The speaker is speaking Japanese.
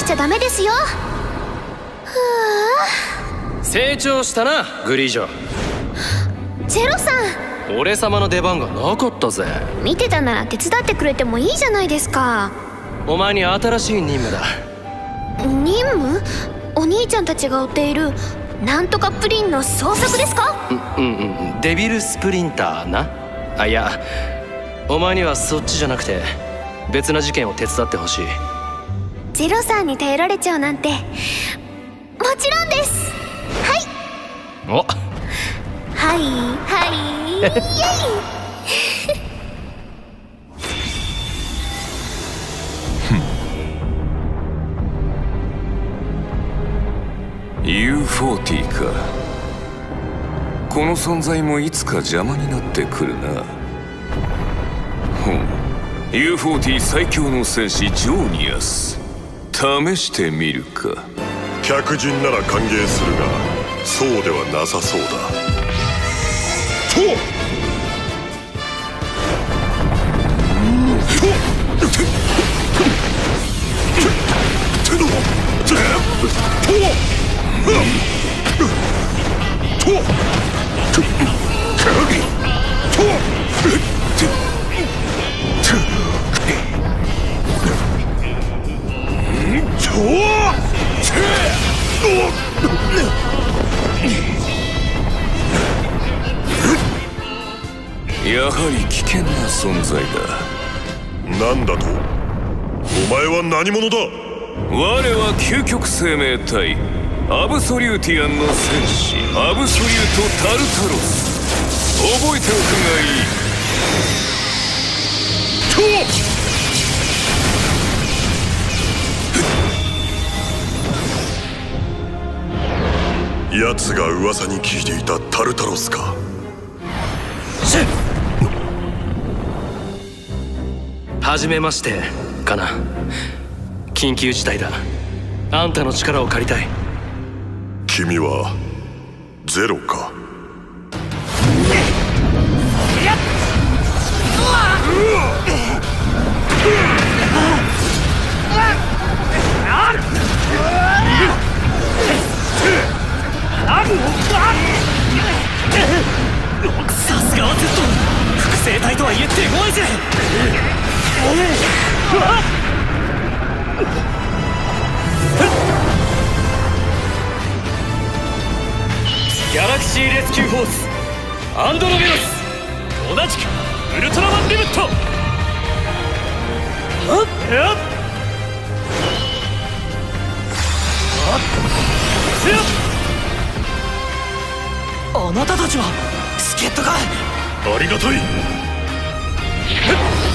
ちゃダメですよ。成長したなグリージョ。ゼロさん。俺様の出番がなかったぜ。見てたなら手伝ってくれてもいいじゃないですか。お前に新しい任務だ。任務？お兄ちゃんたちが追っているなんとかプリンの捜索ですか？うんうんデビルスプリンターな。あいやお前にはそっちじゃなくて別な事件を手伝ってほしいゼロさんに頼られちゃうなんて。もちろんです。はい。お。はいはい。イエイ。U40 か。この存在もいつか邪魔になってくるな。ほん U40 最強の戦士ジョーニアス試してみるか。客人なら歓迎するがそうではなさそうだ。とやはり危険な存在だ。何だと？お前は何者だ？我は究極生命体。アブソリューティアンの戦士。アブソリュート・タルタロス。覚えておくがいい奴が噂に聞いていたタルタロスか。はじめましてかな緊急事態だ。あんたの力を借りたい。君はゼロか。さ手強いぜギャラクシーレスキューフォースアンドロメロス同じくウルトラマンリブットはっやっあなたたちは助っ人かありがたい。Hit!